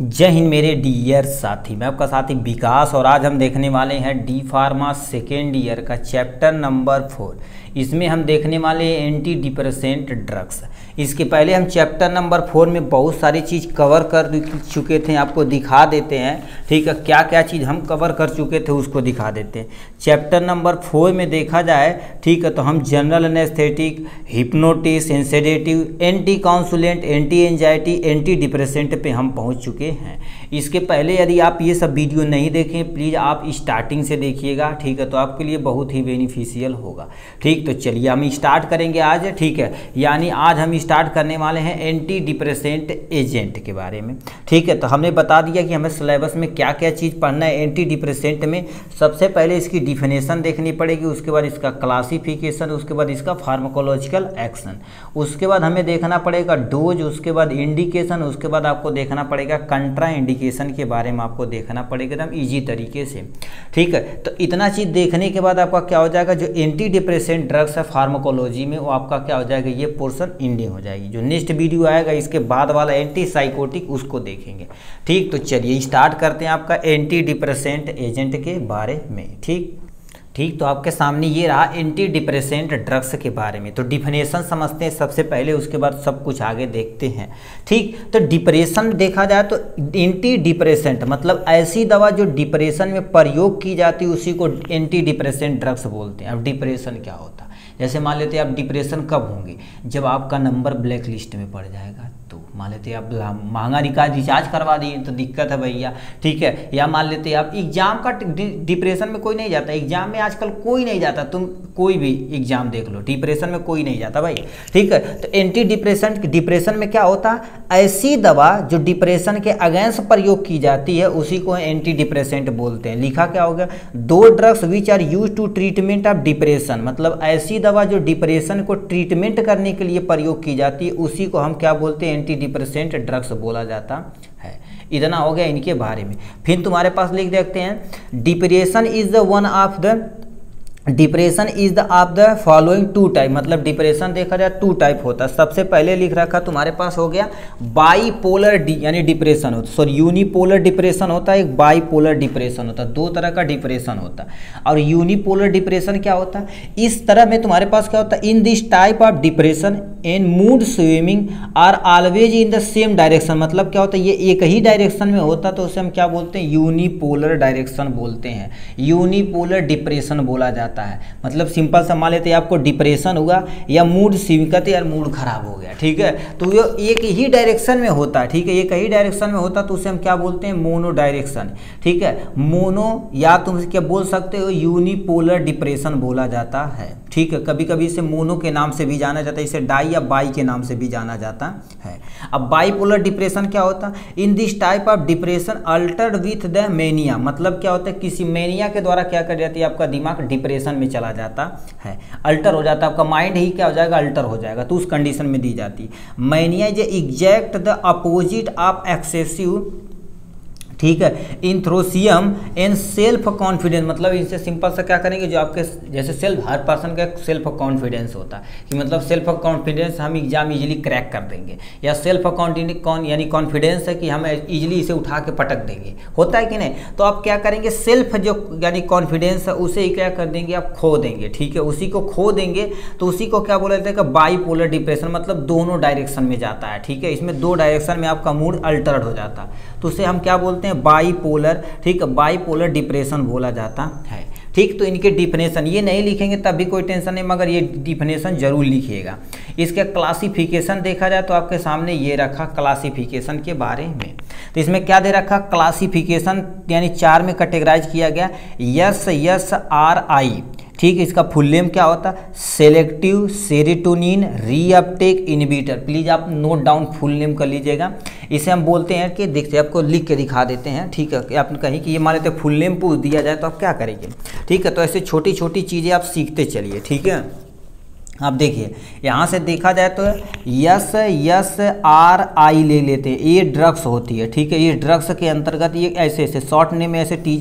जय हिंद मेरे डियर साथी। मैं आपका साथी विकास और आज हम देखने वाले हैं डी फार्मा सेकेंड ईयर का चैप्टर नंबर फोर इसमें हम देखने वाले हैं एंटी डिप्रेसेंट ड्रग्स इसके पहले हम चैप्टर नंबर फोर में बहुत सारी चीज़ कवर कर चुके थे, आपको दिखा देते हैं। ठीक है क्या क्या चीज़ हम कवर कर चुके थे, उसको दिखा देते हैं। चैप्टर नंबर फोर में देखा जाए, ठीक है तो हम general anaesthetic hypnotics sedative anti convulsant anti anxiety anti depressant पे हम पहुँच चुके हैं। इसके पहले यदि आप ये सब वीडियो नहीं देखें प्लीज़ आप स्टार्टिंग से देखिएगा, ठीक है तो आपके लिए बहुत ही बेनिफिशियल होगा। ठीक तो चलिए हम स्टार्ट करेंगे आज, ठीक है? यानी आज हम स्टार्ट करने वाले हैं एंटी डिप्रेसेंट एजेंट के बारे में। ठीक है तो हमने बता दिया कि हमें सिलेबस में क्या क्या चीज़ पढ़ना है एंटी डिप्रेसेंट में। सबसे पहले इसकी डिफिनेशन देखनी पड़ेगी, उसके बाद इसका क्लासिफिकेशन उसके बाद इसका फार्माकोलॉजिकल एक्शन उसके बाद हमें देखना पड़ेगा डोज उसके बाद इंडिकेशन उसके बाद आपको देखना पड़ेगा कंट्रा इंडिकेशन के बारे में आपको देखना पड़ेगा एकदम ईजी तरीके से। ठीक है तो इतना चीज़ देखने के बाद आपका क्या हो जाएगा, जो एंटी डिप्रेसेंट ड्रग्स है, फार्माकोलॉजी में, वो आपका क्या हो जाएगा, ये पोर्सन इंडिंग हो जाएगी। जो नेक्स्ट वीडियो आएगा, इसके बाद वाला एंटी साइकोटिक उसको देखेंगे। ठीक तो चलिए स्टार्ट करते हैं आपका एंटी डिप्रेसेंट एजेंट के बारे में। ठीक? ठीक तो आपके सामने ये रहा एंटी डिप्रेसेंट ड्रग्स के बारे में। तो डिफिनेशन समझते हैं, सबसे पहले उसके बाद सब कुछ आगे देखते हैं। ठीक तो डिप्रेशन देखा जाए तो एंटी डिप्रेसेंट मतलब ऐसी दवा जो डिप्रेशन में प्रयोग की जाती है, उसी को एंटी डिप्रेसेंट ड्रग्स बोलते हैं। अब डिप्रेशन क्या होता? है जैसे मान लेते हैं आप डिप्रेशन कब होंगे? जब आपका नंबर ब्लैक लिस्ट में पड़ जाएगा। मान लेते आप महँगा रिचार्ज रिचार्ज करवा दिए तो दिक्कत है भैया। ठीक है? या मान लेते आप एग्ज़ाम का डिप्रेशन में कोई नहीं जाता। एग्ज़ाम में आजकल कोई नहीं जाता। तुम कोई भी एग्ज़ाम देख लो, डिप्रेशन में कोई नहीं जाता भाई। ठीक है? तो एंटी डिप्रेशन डिप्रेशन में क्या होता? है ऐसी दवा जो डिप्रेशन के अगेंस्ट प्रयोग की जाती है, उसी को एंटी डिप्रेसेंट बोलते हैं। लिखा क्या हो गया? दो drugs which are use to treatment of depression मतलब ऐसी दवा जो डिप्रेशन को ट्रीटमेंट करने के लिए प्रयोग की जाती है, उसी को हम क्या बोलते हैं? एंटी डिप्रेसेंट ड्रग्स बोला जाता है। इतना हो गया इनके बारे में। फिर तुम्हारे पास लिख देखते हैं depression is the one of the depression is the of the following two type मतलब डिप्रेशन देखा जाए टू टाइप होता है। सबसे पहले लिख रखा तुम्हारे पास हो गया बाई पोलर डी यानी डिप्रेशन होता सॉरी यूनिपोलर डिप्रेशन होता है, एक बाई पोलर डिप्रेशन होता है। दो तरह का डिप्रेशन होता है। और यूनिपोलर डिप्रेशन क्या होता है? इस तरह में तुम्हारे पास क्या होता है? In this type of depression in mood swimming are always in the same direction मतलब क्या होता है? ये एक ही डायरेक्शन में होता तो उसे हम क्या बोलते हैं? यूनिपोलर डायरेक्शन बोलते हैं। यूनिपोलर डिप्रेशन बोला जाता है। मतलब सिंपल सा मान लेते आपको डिप्रेशन हुआ या मूड सिविकत यार मूड खराब हो गया, ठीक है? तो ये एक ही डायरेक्शन में होता है ठीक है? एक ही डायरेक्शन में होता तो उसे हम क्या बोलते हैं? मोनो डायरेक्शन ठीक है? मोनो या तुम क्या बोल सकते हो? यूनिपोलर डिप्रेशन बोला जाता है, ठीक है? कभी कभी इसे मोनो के नाम से भी जाना जाता है। इसे डाई या बाई के नाम से भी जाना जाता है। अब बाईपोलर डिप्रेशन क्या होता? है in this type of depression altered with the mania. मतलब क्या होता है? किसी मेनिया के द्वारा क्या कर जाती है? आपका दिमाग डिप्रेशन में चला जाता है। अल्टर हो जाता है, आपका माइंड ही क्या हो जाएगा? अल्टर हो जाएगा। तो उस कंडीशन में दी जाती है। Mania is exact the opposite of excessive ठीक है? इंथ्रोसियम एंड सेल्फ कॉन्फिडेंस मतलब इनसे सिंपल सा क्या करेंगे? जो आपके, जैसे सेल्फ हर पर्सन का सेल्फ कॉन्फिडेंस होता है। कि मतलब सेल्फ कॉन्फिडेंस हम एग्ज़ाम इजीली क्रैक कर देंगे। या सेल्फ कॉन यानी कॉन्फिडेंस है कि हम इजीली इसे उठा के पटक देंगे। होता है कि नहीं? तो आप क्या करेंगे? सेल्फ जो, यानी कॉन्फिडेंस है, उसे ही क्या कर देंगे? आप खो देंगे, ठीक है? उसी को खो देंगे तो उसी को क्या बोला जाता है? बाई पोलर डिप्रेशन मतलब दोनों डायरेक्शन में जाता है, ठीक है? इसमें दो डायरेक्शन में आपका मूड अल्टर्ड हो जाता है। तो उसे हम क्या बोलते हैं? बाईपोलर ठीक? है बाईपोलर डिप्रेशन बोला जाता है। ठीक? तो इनके डिफिनेशन ये नहीं लिखेंगे तब भी कोई टेंशन नहीं, मगर ये डिफिनेशन ज़रूर लिखिएगा। इसके क्लासिफिकेशन देखा जाए तो आपके सामने ये रखा क्लासिफिकेशन के बारे में। तो इसमें क्या दे रखा? क्लासिफिकेशन यानी चार में कैटेगराइज किया गया। यस यस आर आई ठीक है, इसका फुल नेम क्या होता? है selective serotonin reuptake inhibitor please आप नोट डाउन फुल नेम कर लीजिएगा। इसे हम बोलते हैं कि देखते आपको लिख के दिखा देते हैं, ठीक है? आपने कहीं कि ये मान लेते फुल नेम पूछ दिया जाए तो आप क्या करेंगे? ठीक है तो ऐसे छोटी छोटी चीज़ें आप सीखते चलिए, ठीक है? अब देखिए, यहाँ से देखा जाए तो यस यस, आर, आई ले लेते हैं। ये ड्रग्स होती है, ठीक है? ये ड्रग्स के अंतर्गत ये ऐसे ऐसे शॉर्ट नेम में ऐसे टी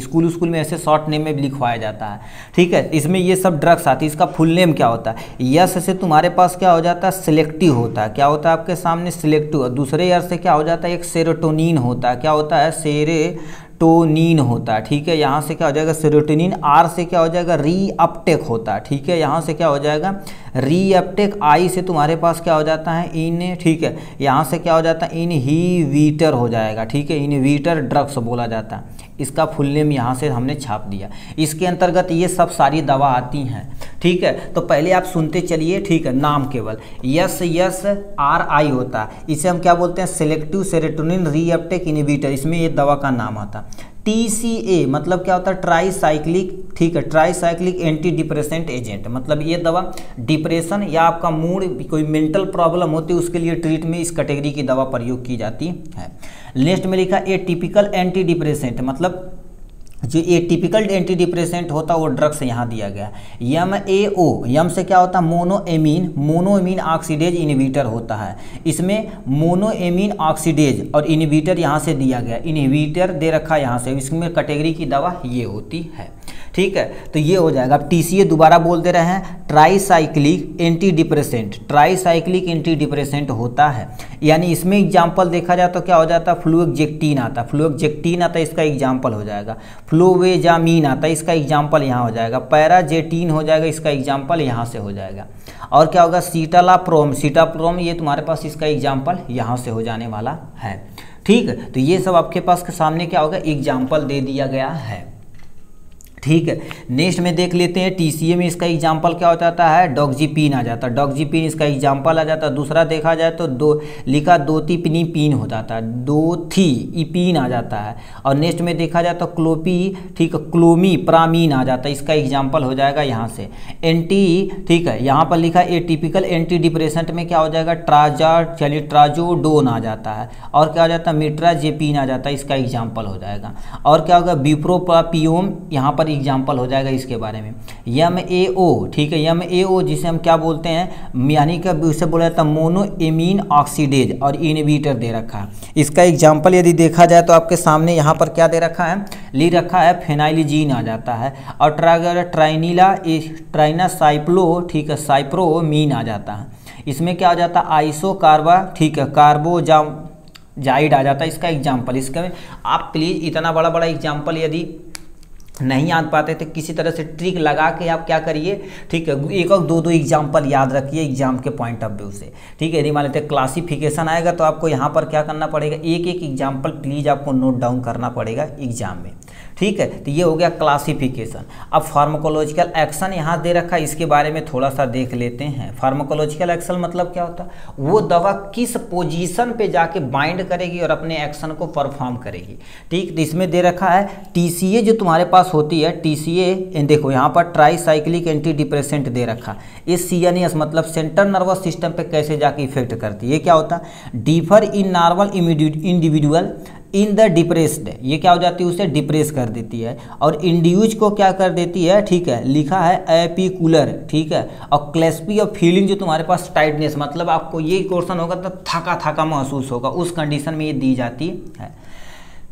स्कूल स्कूल में ऐसे शॉर्ट नेम में लिखवाया जाता है, ठीक है? इसमें ये सब ड्रग्स आती है। इसका फुल नेम क्या होता है? यस से तुम्हारे पास क्या हो जाता है? सिलेक्टिव होता है। क्या होता है? आपके सामने सिलेक्टिव दूसरे यर से क्या हो जाता है? एक सेरोटोनिन होता है। क्या होता है? सेरे सेरोटोनिन होता है, ठीक है? यहाँ से क्या हो जाएगा? सेरोटोनिन आर से क्या हो जाएगा? री अपटेक होता है, ठीक है? यहाँ से क्या हो जाएगा? री अपटेक आई से तुम्हारे पास क्या हो जाता है? इन ठीक है? यहाँ से क्या हो जाता है? इन ही जाएगा, ठीक है? इन वीटर ड्रग्स बोला जाता है। इसका फुल नेम यहाँ से हमने छाप दिया। इसके अंतर्गत ये सब सारी दवा आती हैं। ठीक है? तो पहले आप सुनते चलिए, ठीक है? नाम केवल। यस यस, आर, आई होता। है इसे हम क्या बोलते हैं? सेलेक्टिव सेरेटोनिन रीअपटेक इनिबिटर इसमें ये दवा का नाम आता। टी सी ए मतलब क्या होता है? ट्राईसाइक्लिक ठीक है? ट्राईसाइक्लिक एंटी डिप्रेसेंट एजेंट मतलब ये दवा डिप्रेशन या आपका मूड कोई मेंटल प्रॉब्लम होती है, उसके लिए ट्रीट में इस कैटेगरी की दवा प्रयोग की जाती है। नेक्स्ट में लिखा ए टिपिकल एंटी डिप्रेसेंट मतलब जो ए टिपिकल एंटी डिप्रेसेंट होता है, वो ड्रग्स यहाँ दिया गया। यम ए ओ यम से क्या होता है? मोनोएमीन मोनोएमीन ऑक्सीडेज इनहिबिटर होता है। इसमें मोनोएमीन ऑक्सीडेज और इनहिबिटर यहाँ से दिया गया। इनहिबिटर दे रखा है यहाँ से। इसमें कैटेगरी की दवा ये होती है। ठीक है? तो ये हो जाएगा। अब टी दोबारा बोल दे रहे हैं tricyclic antidepressant tricyclic antidepressant होता है। यानी इसमें एग्ज़ाम्पल देखा जाए तो क्या हो जाता है? फ्लूएक्जेक्टीन आता फ्लूएक्जेक्टीन आता इसका एग्ज़ाम्पल हो जाएगा। फ्लोवेजामीन आता इसका एग्ज़ाम्पल यहाँ हो जाएगा। पैराजेटीन हो जाएगा, इसका एग्ज़ाम्पल यहाँ से हो जाएगा। और क्या होगा? सीटालाप्रोम सीटाप्रोम ये तुम्हारे पास इसका एग्ज़ाम्पल यहाँ से हो जाने वाला है। ठीक? तो ये सब आपके पास के सामने क्या होगा? एग्ज़ाम्पल दे दिया गया है। ठीक है। नेक्स्ट में देख लेते हैं टीसीए में इसका एग्ज़ाम्पल क्या हो जाता है? डॉक्जीपीन आ जाता है। डॉक्जीपीन इसका एग्ज़ाम्पल आ जाता है। दूसरा देखा जाए तो दो, लिखा दो पिनी पीन हो जाता है। दो थी इपीन आ जाता है। और नेक्स्ट में देखा जाए तो क्लोपी, ठीक है क्लोमी, प्रामीन आ जाता है। इसका एग्ज़ाम्पल हो जाएगा यहाँ से। एंटी ठीक है, यहाँ पर लिखा ए टिपिकल एंटी डिप्रेसेंट में क्या हो जाएगा? ट्राजा चलिए ट्राजोडोन आ जाता है। और क्या हो जाता है? मिट्राजेपीन आ जाता है। इसका एग्ज़ाम्पल हो जाएगा। और क्या होगा? बिप्रोपापियोम यहाँ पर एग्ज़ाम्पल हो जाएगा इसके बारे में। यम ए ओ, ठीक है, यम ए ओ जिसे हम क्या बोलते हैं? यानी कि उसे बोला जाता है मोनो एमीन ऑक्सीडेज और इनिबिटर दे रखा है। इसका एग्ज़ाम्पल यदि देखा जाए तो आपके सामने यहाँ पर क्या दे रखा है? ली रखा है फेनाइलिजीन आ जाता है और ट्रागर ट्राइनीला ट्राइना साइप्लो, ठीक है, साइप्रोमीन आ जाता है। इसमें क्या आ जाता है? आइसो कार्बा ठीक है, कार्बोजाम जाइड आ जाता है। इसका एग्ज़ाम्पल इसका आप प्लीज़ इतना बड़ा बड़ा एग्ज़ाम्पल यदि नहीं याद पाते थे, किसी तरह से ट्रिक लगा के आप क्या करिए, ठीक है, एक और दो दो एग्ज़ाम्पल याद रखिए एग्ज़ाम के पॉइंट ऑफ़ व्यू से। ठीक है यदि मान लेते क्लासिफिकेशन आएगा तो आपको यहाँ पर क्या करना पड़ेगा, एक एक एग्ज़ाम्पल प्लीज़ आपको नोट डाउन करना पड़ेगा एग्ज़ाम में। ठीक है? तो ये हो गया क्लासिफिकेशन अब फार्माकोलॉजिकल एक्शन यहाँ दे रखा है, इसके बारे में थोड़ा सा देख लेते हैं. फार्माकोलॉजिकल एक्शन मतलब क्या होता है? वो दवा किस पोजीशन पे जाके बाइंड करेगी और अपने एक्शन को परफॉर्म करेगी. ठीक? तो इसमें दे रखा है टीसीए जो तुम्हारे पास होती है टीसीए देखो, यहाँ पर ट्राईसाइक्लिक एंटी डिप्रेसेंट दे रखा ये सी मतलब सेंट्रल नर्वस सिस्टम पर कैसे जाके इफ़ेक्ट करती है? ये क्या होता है? Differ in normal individual in the depressed. ये क्या हो जाती है? उसे डिप्रेस कर देती है। और इंड्यूज को क्या कर देती है? ठीक है, लिखा है एपिकुलर, ठीक है। और क्लेस्पी और फीलिंग जो तुम्हारे पास टाइटनेस मतलब आपको ये क्वेश्चन होगा तो थका थका महसूस होगा। उस कंडीशन में ये दी जाती है।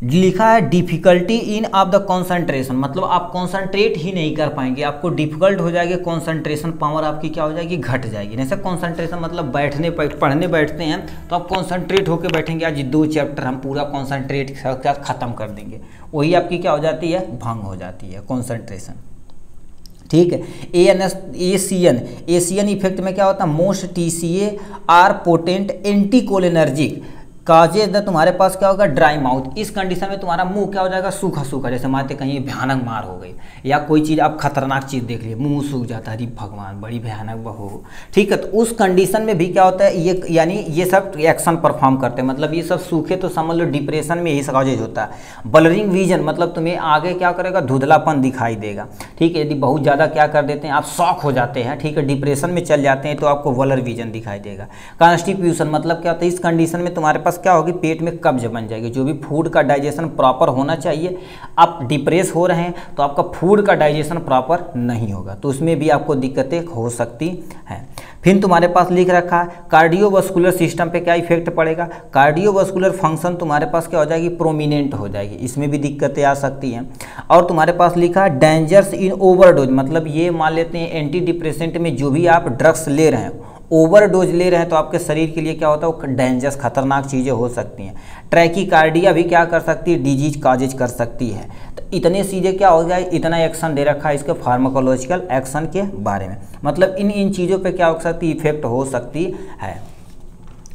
लिखा है difficulty in of the concentration मतलब आप कॉन्सेंट्रेट ही नहीं कर पाएँगे। आपको डिफ़िकल्ट हो जाएगी कॉन्सेंट्रेशन पावर आपकी क्या हो जाएगी? घट जाएगी। जैसे कॉन्सेंट्रेशन मतलब बैठने पढ़ने बैठते हैं तो आप कॉन्सेंट्रेट होकर बैठेंगे। आज दो चैप्टर हम पूरा कॉन्सेंट्रेट ख़त्म कर देंगे। वही आपकी क्या हो जाती है? भंग हो जाती है कॉन्सेंट्रेशन ठीक है? A N S A C N A C N effect में क्या होता है? Most T C A are potent anti cholinergic causes the तुम्हारे पास क्या होगा? ड्राई माउथ इस कंडीशन में तुम्हारा मुँह क्या हो जाएगा? सूखा सूखा, जैसे मानते कहीं भयानक मार हो गई, या कोई चीज़ आप खतरनाक चीज़ देख ली मुँह सूख जाता है, अरे भगवान, बड़ी भयानक बहु। ठीक है तो उस कंडीशन में भी क्या होता है? ये यानी ये सब एक्शन परफॉर्म करते हैं। मतलब ये सब सूखे तो समझ लो डिप्रेशन में यही काजेज होता है। बलरिंग विजन मतलब तुम्हें आगे क्या करेगा? धुधलापन दिखाई देगा। ठीक है, यदि बहुत ज़्यादा क्या कर देते हैं, आप शौक हो जाते हैं। ठीक है डिप्रेशन में चल जाते हैं तो आपको वलर विजन दिखाई देगा। कॉन्स्टिट्यूशन मतलब क्या होता है? इस कंडीशन में तुम्हारे पास क्या होगी, पेट में कब्ज बन जाएगी। जो भी फ़ूड का डाइजेशन प्रॉपर होना चाहिए, आप डिप्रेस हो रहे हैं तो आपका फ़ूड का डाइजेशन प्रॉपर नहीं होगा। तो उसमें भी आपको दिक्कतें हो सकती हैं। फिर तुम्हारे पास लिख रखा है कार्डियोवास्कुलर सिस्टम पे क्या इफ़ेक्ट पड़ेगा? कार्डियोवास्कुलर फ़ंक्शन तुम्हारे पास क्या हो जाएगी? प्रोमिनेंट हो जाएगी। इसमें भी दिक्कतें आ सकती हैं। और तुम्हारे पास लिखा है डेंजर्स इन ओवरडोज मतलब ये मान लेते हैं एंटी डिप्रेसेंट में जो भी आप ड्रग्स ले रहे हैं ओवरडोज ले रहे हैं तो आपके शरीर के लिए क्या होता है, वो डेंजरस, खतरनाक चीज़ें हो सकती हैं। ट्रैकिकार्डिया भी क्या कर सकती है, डिज़ीज़ काजेज कर सकती है। तो इतने चीज़ें क्या हो जाए इतना एक्शन दे रखा है इसके फार्माकोलॉजिकल एक्शन के बारे में। मतलब इन इन चीज़ों पे क्या हो सकती इफ़ेक्ट हो सकती है।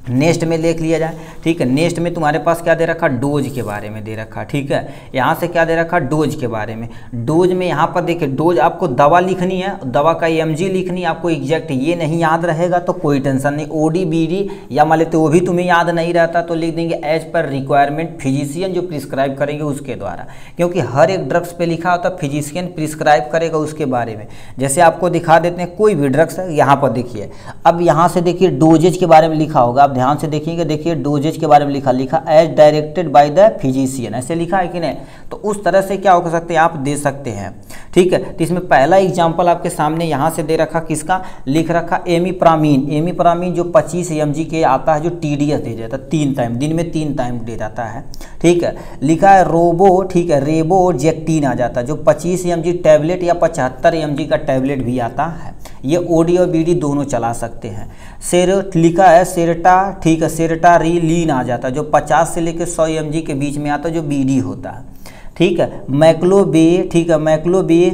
नेक्स्ट में देख लिया जाए, ठीक है? नेक्स्ट में तुम्हारे पास क्या दे रखा? डोज के बारे में दे रखा, ठीक है? यहाँ से क्या दे रखा? डोज के बारे में। डोज में यहाँ पर देखिए, डोज आपको दवा लिखनी है, दवा का एमजी लिखनी है, आपको एग्जैक्ट ये नहीं याद रहेगा तो कोई टेंशन नहीं। ओ डी या मान लेते वो भी तुम्हें याद नहीं रहता तो लिख देंगे एज पर रिक्वायरमेंट फिजिशियन जो प्रिस्क्राइब करेंगे उसके द्वारा। क्योंकि हर एक ड्रग्स पर लिखा होता है फिजिशियन प्रिस्क्राइब करेगा उसके बारे में। जैसे आपको दिखा देते हैं, कोई भी ड्रग्स है यहाँ पर देखिए। अब यहाँ से देखिए डोजेज के बारे में लिखा होगा। ध्यान से देखिएगा, देखिए डोजेज के बारे में लिखा लिखा as directed by the physician ऐसे लिखा है कि नहीं? तो उस तरह से क्या हो सकते हैं? आप दे सकते हैं। ठीक है? तो इसमें पहला एग्ज़ाम्पल आपके सामने यहाँ से दे रखा किसका? लिख रखा एमीप्रामीन एमीप्रामीन जो 25 एमजी के आता है, जो टीडीए दे जाता है, तीन टाइम दिन में तीन टाइम दे जाता है। ठीक है? लिखा है रोबो ठीक है रेबो जेक्टीन आ जाता है, जो पच्चीस एम टैबलेट या पचहत्तर एम का टैबलेट भी आता है। ये ओडी और बीडी दोनों चला सकते हैं। सेर लिखा है सेरटा ठीक है सेरटा री लीन आ जाता है जो 50 से लेकर 100 एमजी के बीच में आता है जो बीडी होता। है ठीक है, मैक्लो बी, ठीक है, मैक्लो बी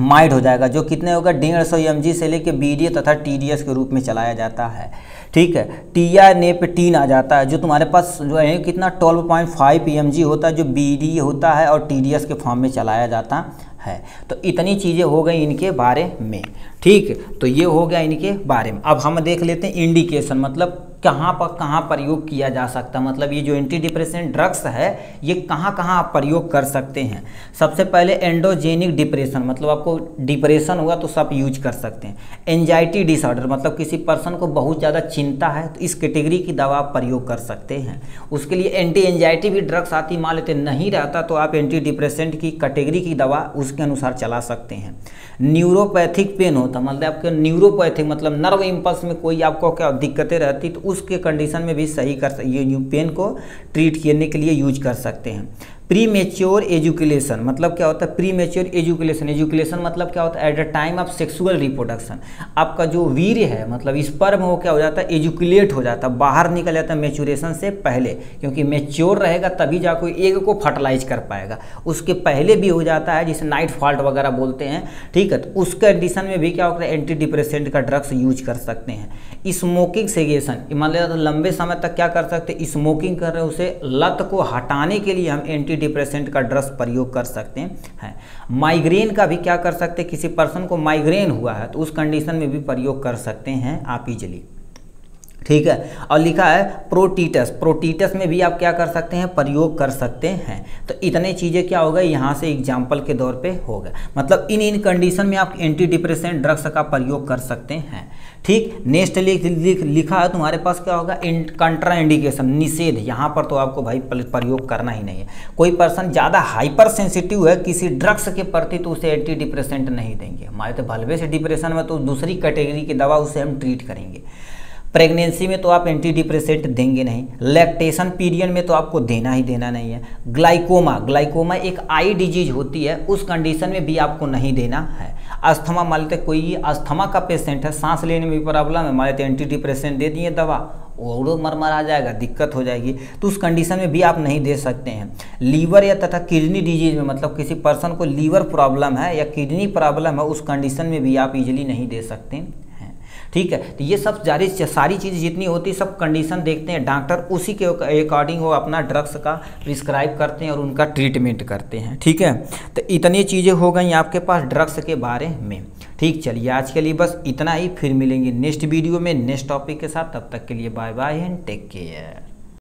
माइड हो जाएगा, जो कितने होगा, डेढ़ सौ एम से लेकर बीडी तथा टीडीएस के रूप में चलाया जाता है। ठीक है टीया नेपटीन आ जाता है, जो तुम्हारे पास जो है, कितना 12.5 पॉइंट होता है जो बीडी होता है और टीडीएस के फॉर्म में चलाया जाता। है तो इतनी चीज़ें हो गई इनके बारे में। ठीक? तो ये हो गया इनके बारे में। अब हम देख लेते हैं इंडिकेशन मतलब कहाँ पर, कहाँ प्रयोग किया जा सकता मतलब ये जो एंटी डिप्रेशन ड्रग्स है, ये कहाँ कहाँ आप प्रयोग कर सकते हैं? सबसे पहले एंडोजेनिक डिप्रेशन मतलब आपको डिप्रेशन हुआ तो सब यूज़ कर सकते हैं। एंजाइटी डिसऑर्डर मतलब किसी पर्सन को बहुत ज़्यादा चिंता है तो इस कैटेगरी की दवा आप प्रयोग कर सकते हैं। उसके लिए एंटी एंजाइटी भी ड्रग्स आती, मान लेते नहीं रहता तो आप एंटी डिप्रेसेंट की कैटेगरी की दवा उसके अनुसार चला सकते हैं। न्यूरोपैथिक पेन होता मतलब आपके न्यूरोपैथिक मतलब नर्व इम्पल्स में कोई आपको क्या दिक्कतें रहती तो उसके कंडीशन में भी सही कर ये पेन को ट्रीट करने के लिए यूज़ कर सकते हैं। प्री मेच्योर एजुकेशन मतलब क्या होता है? प्री मेच्योर एजुकेशन एजुकेशन मतलब क्या होता है? At the time of sexual reproduction आपका जो वीर है मतलब इस पर वो क्या हो जाता है? एजुकुलेट हो जाता है. बाहर निकल जाता है मेच्योरेशन से पहले. क्योंकि मेच्योर रहेगा, तभी जा कोई एग को फर्टिलाइज कर पाएगा. उसके पहले भी हो जाता है, जिसे नाइट फॉल्ट वगैरह बोलते हैं. ठीक है तो उस कंडीशन में भी क्या होता है? एंटी डिप्रेसेंट का ड्रग्स यूज़ कर सकते हैं. स्मोकिंग सेगेशन मान लिया लंबे समय तक क्या कर सकते स्मोकिंग कर रहे हैं, उसे लत को हटाने के लिए हम एंटी डिप्रेसेंट का ड्रग्स प्रयोग कर सकते हैं। माइग्रेन का भी क्या कर सकते हैं? किसी पर्सन को माइग्रेन हुआ है तो उस कंडीशन में भी प्रयोग कर सकते हैं आप इजली ठीक है? और लिखा है प्रोटीटस प्रोटीटस में भी आप क्या कर सकते हैं? प्रयोग कर सकते हैं। तो इतने चीज़ें क्या होगा यहाँ से एग्ज़ाम्पल के दौर पे होगा मतलब इन इन कंडीशन में आप एंटी डिप्रेसेंट ड्रग्स का प्रयोग कर सकते हैं। ठीक नेक्स्ट लिख, लिख लिखा है तुम्हारे पास क्या होगा? कंट्रा इंडिकेशन निषेध। यहाँ पर तो आपको भाई प्रयोग करना ही नहीं है। कोई पर्सन ज़्यादा हाइपर सेंसिटिव है किसी ड्रग्स के प्रति तो उसे एंटी डिप्रेशेंट नहीं देंगे। हमारे तो भलवे से डिप्रेशन में तो दूसरी कैटेगरी की दवा उसे हम ट्रीट करेंगे। प्रेगनेंसी में तो आप एंटी डिप्रेसेंट देंगे नहीं लैक्टेशन पीरियड में तो आपको देना ही देना नहीं है। ग्लाइकोमा ग्लाइकोमा एक आई डिज़ीज़ होती है, उस कंडीशन में भी आपको नहीं देना है। अस्थमा, मान लेते कोई अस्थमा का पेशेंट है, सांस लेने में भी प्रॉब्लम है, मान लेते एंटी डिप्रेसेंट दे दिए दवा, और मरमर आ जाएगा, दिक्कत हो जाएगी तो उस कंडीशन में भी आप नहीं दे सकते हैं। लीवर या तथा किडनी डिज़ीज़ में मतलब किसी पर्सन को लीवर प्रॉब्लम है या किडनी प्रॉब्लम है, उस कंडीशन में भी आप इजीली नहीं दे सकते। ठीक है? तो ये सब जारी सारी चीज़ जितनी होती है, सब कंडीशन देखते हैं। डॉक्टर उसी के अकॉर्डिंग वो अपना ड्रग्स का प्रिस्क्राइब करते हैं और उनका ट्रीटमेंट करते हैं। ठीक है? तो इतनी चीज़ें हो गई आपके पास ड्रग्स के बारे में। ठीक, चलिए आज के लिए बस इतना ही। फिर मिलेंगे नेक्स्ट वीडियो में नेक्स्ट टॉपिक के साथ। तब तक के लिए bye bye and take care